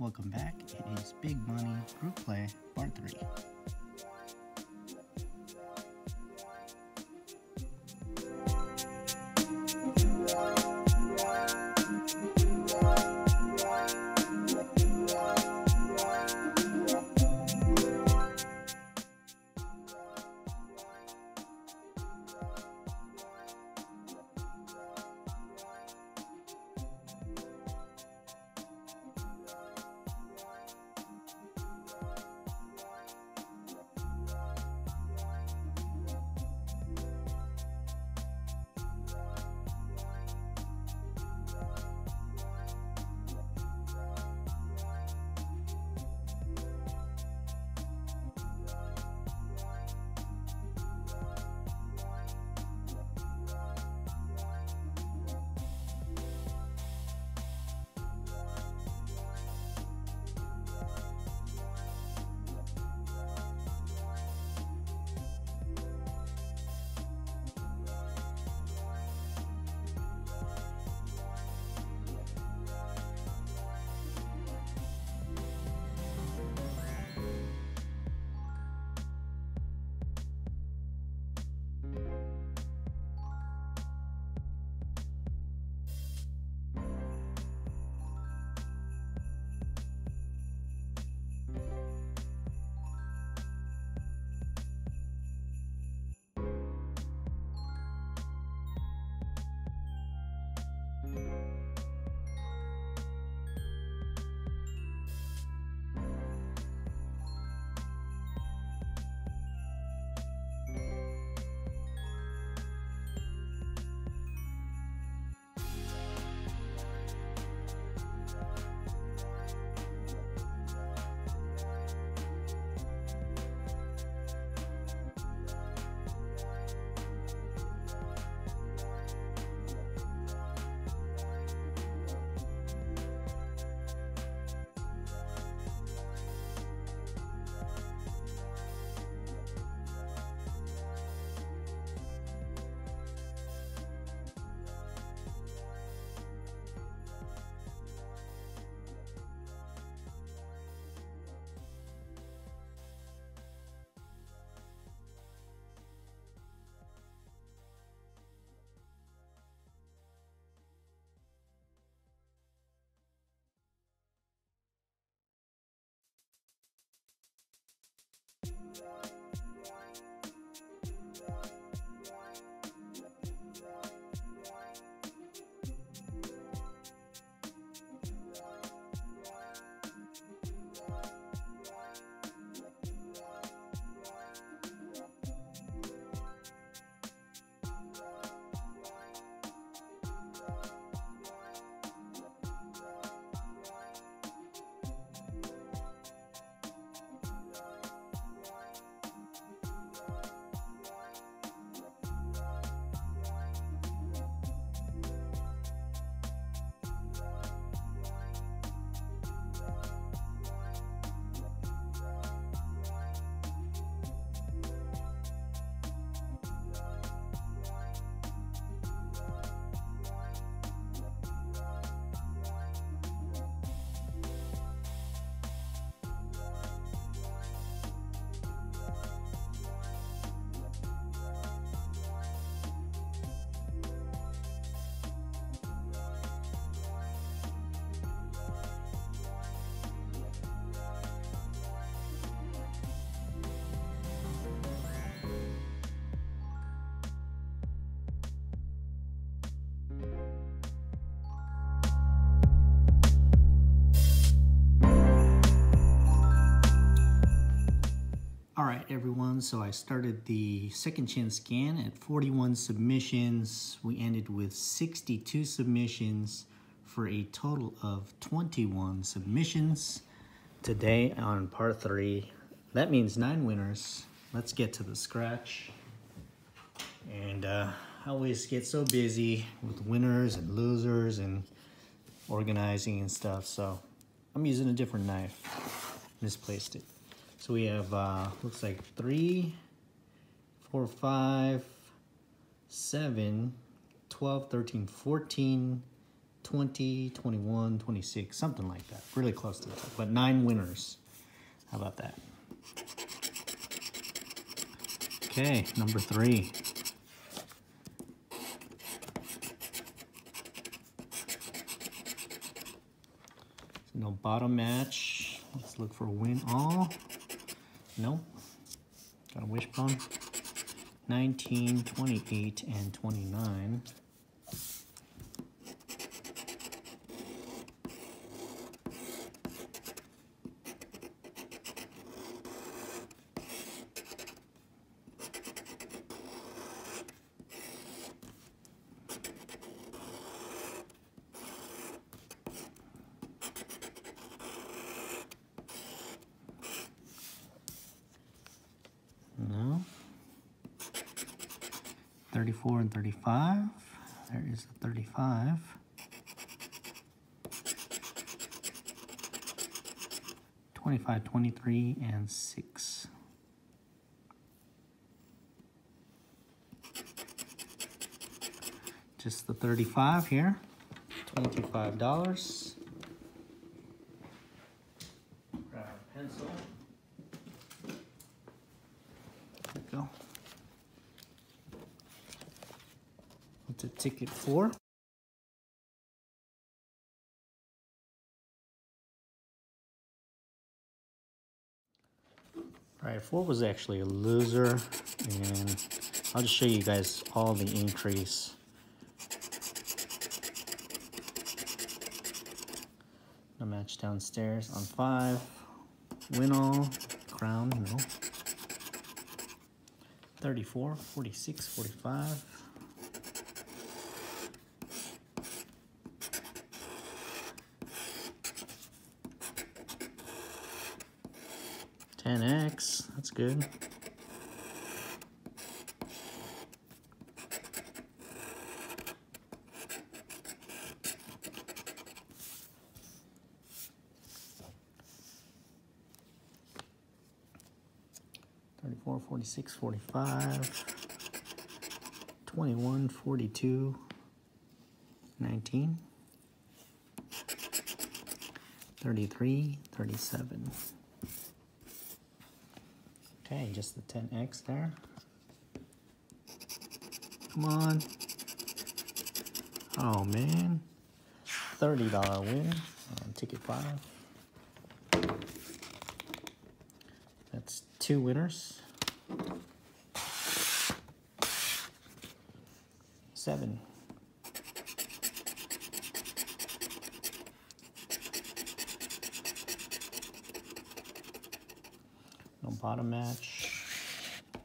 Welcome back. It is Big Money Group Play Part 3. Thank you. All right, everyone. So I started the second chin scan at 41 submissions. We ended with 62 submissions for a total of 21 submissions. Today on part three, that means nine winners. Let's get to the scratch. And uh, I always get so busy with winners and losers and organizing and stuff. So I'm using a different knife. Misplaced it. So we have, uh, looks like three, four, five, seven, 12, 13, 14, 20, 21, 26, something like that. Really close to that. But nine winners. How about that? Okay, number three. No bottom match. Let's look for win all. No. Got a wishbone. 19, 28, and 29. 34 and 35. There is the 35. Twenty-five, twenty-three, and six. Just the thirty-five here. Twenty-five dollars. Grab our pencil. There we go. What's a ticket for? All right, four was actually a loser, and I'll just show you guys all the entries. No match downstairs on five. Win all, crown, no. 34, 46, 45. That's good. Thirty-four, forty-six, forty-five, twenty-one, forty-two, nineteen, thirty-three, thirty-seven. Okay, just the 10x there. Come on. Oh man. $30 win on ticket five. That's two winners. Seven. Bottom match.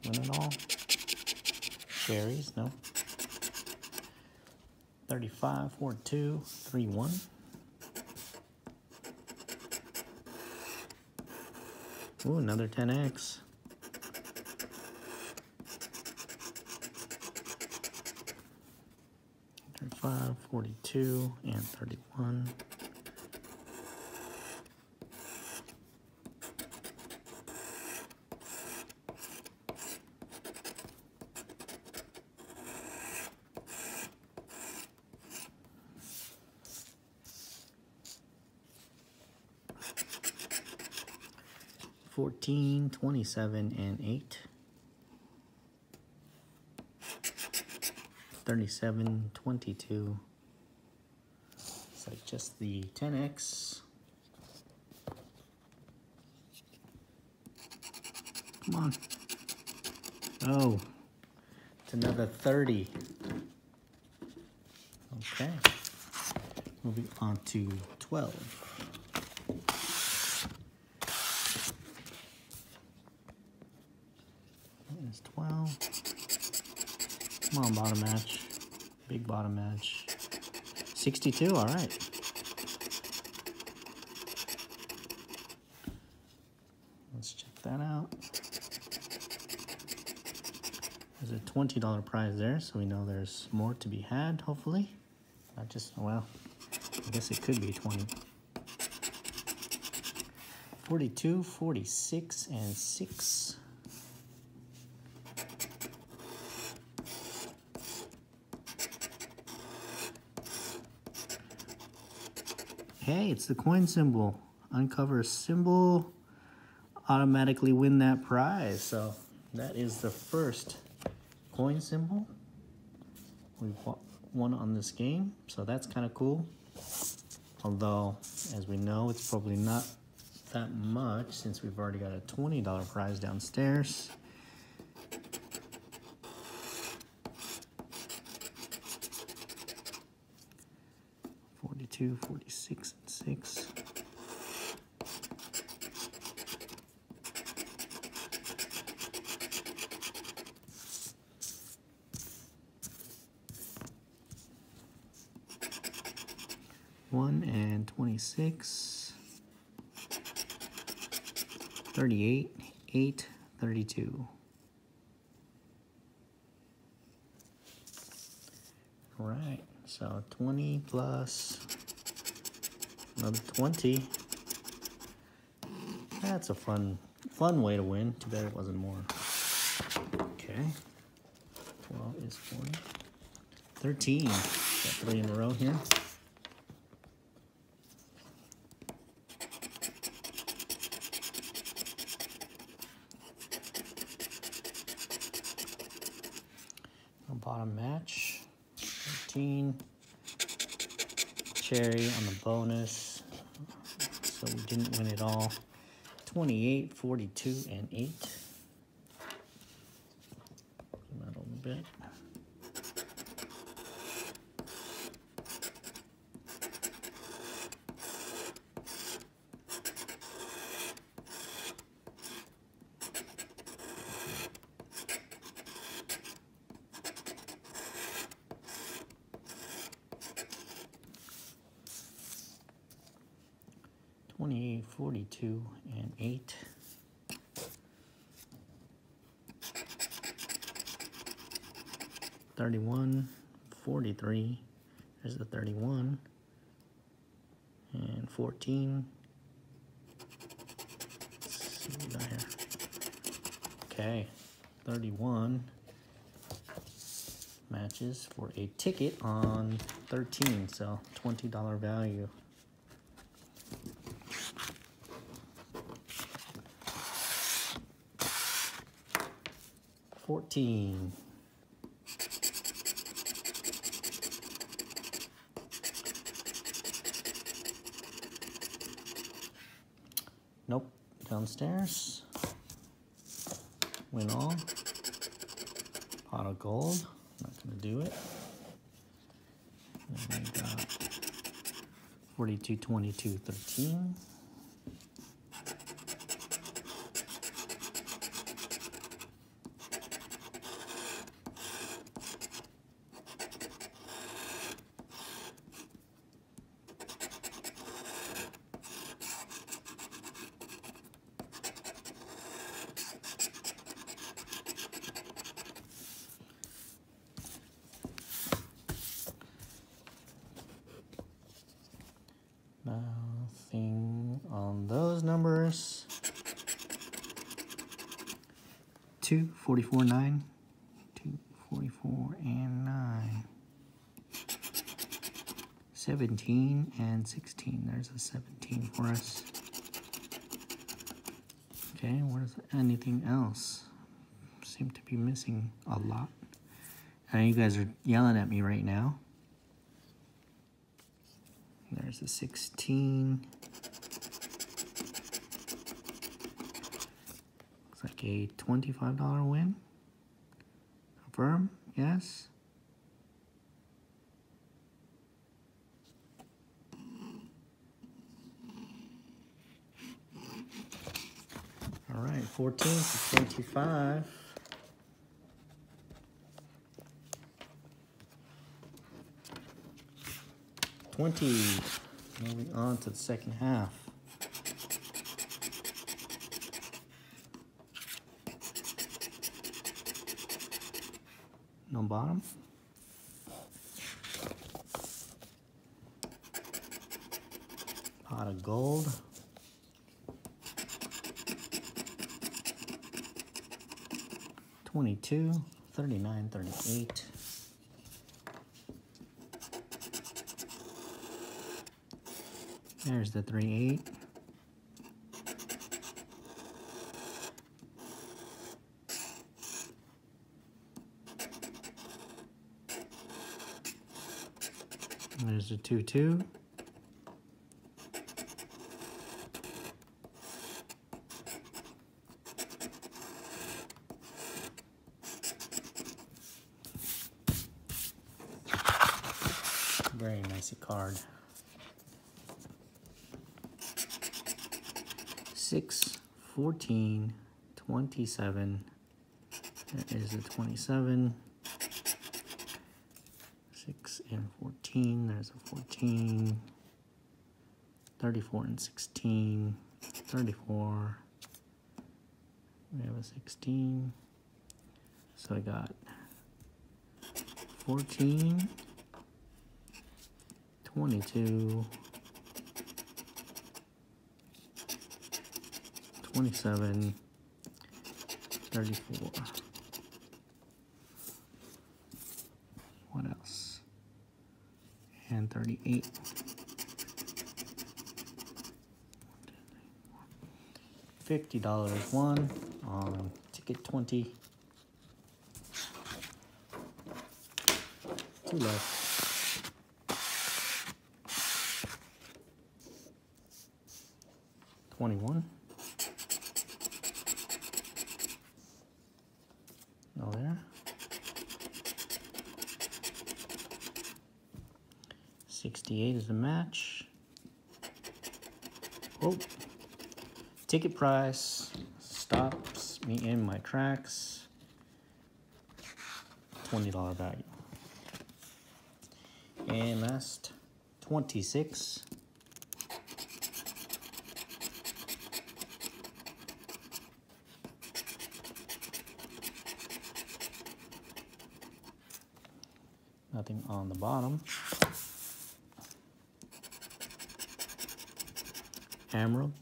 Win it all. Cherries, no. 35, 42, 3, 1. Ooh, another 10x. Thirty-five, forty-two, and thirty-one. 14, 27, and 8. 37, 22. It's like just the 10x. Come on. Oh, it's another 30. Okay. Moving on to 12. On, bottom match. Big bottom match. 62, all right. Let's check that out. There's a $20 prize there, so we know there's more to be had, hopefully. Not just, well, I guess it could be 20. 42, 46, and 6. Hey, it's the coin symbol. Uncover a symbol, automatically win that prize. So that is the first coin symbol we've won on this game. So that's kind of cool. Although, as we know, it's probably not that much since we've already got a $20 prize downstairs. Forty-two, forty-six, and six. One and twenty-six. 38, 8, 32. All right, so 20 plus another 20. That's a fun, fun way to win. Too bad it wasn't more. Okay, 12 is 40. 13, got three in a row here. bottom match. 13. Cherry on the bonus. So we didn't win it all. 28, 42, and 8. That a little bit. 28, 42, and 8. Thirty-one, forty-three. There's the thirty-one. And fourteen. Okay, thirty-one matches for a ticket on thirteen, so twenty dollar value. 14. Nope, downstairs. Win all. Pot of gold. Not gonna do it. And we got 42, 22, 13. 2, 44, 9, 2, 44, and 9. 17 and 16. There's a 17 for us. Okay, where's anything else? Seem to be missing a lot. Know you guys are yelling at me right now. There's a 16. Looks like a $25 win. Confirm, yes. All right, 14 to 25. Twenty. Moving on to the second half. no bottom. Pot of gold. Twenty-two, thirty-nine, thirty-eight. There's the 3 8. There's a 2 2. Very nice card. Six, fourteen, twenty-seven. There is a twenty-seven. Six and fourteen. There's a fourteen. Thirty-four and sixteen. Thirty-four. We have a sixteen. So I got fourteen. 22, 27, 34. What else? And 38. Fifty dollars won on ticket twenty. Two left. 21. No there. 68 is the match. Oh, ticket price stops me in my tracks. $20 value. And last 26. Nothing on the bottom. Emerald.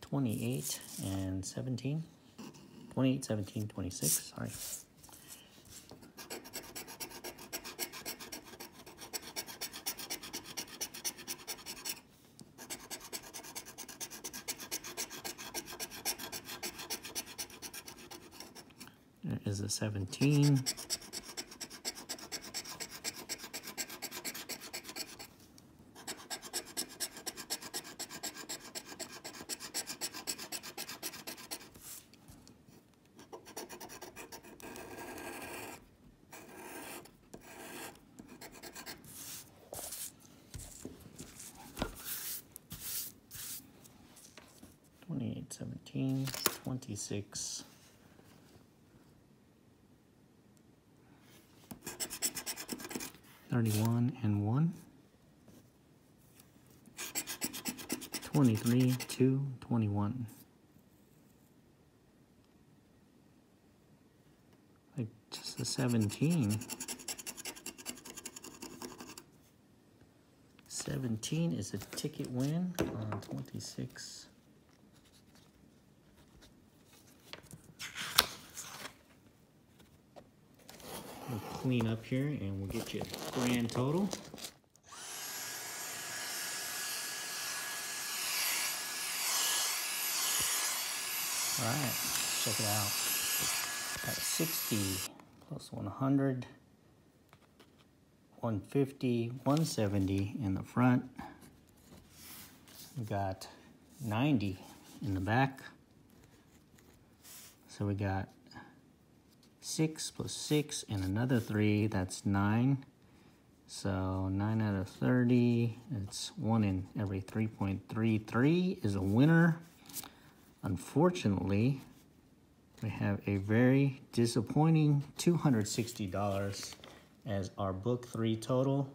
28 and 17. 28, 17, 26, sorry. There is a 17. Twenty-eight, seventeen, twenty-six. 31 and 1. 23, 2, 21. Like just a 17. 17 is a ticket win on 26. We'll clean up here and we'll get you a grand total. All right, check it out. Got 60 plus 100, 150, 170 in the front. We got 90 in the back. So we got 6 plus 6 and another 3, that's 9. So 9 out of 30, it's 1 in every 3.33 is a winner. Unfortunately, we have a very disappointing $260 as our book 3 total.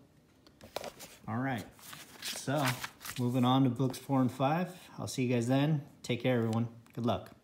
All right, so moving on to books 4 and 5. I'll see you guys then. Take care, everyone. Good luck.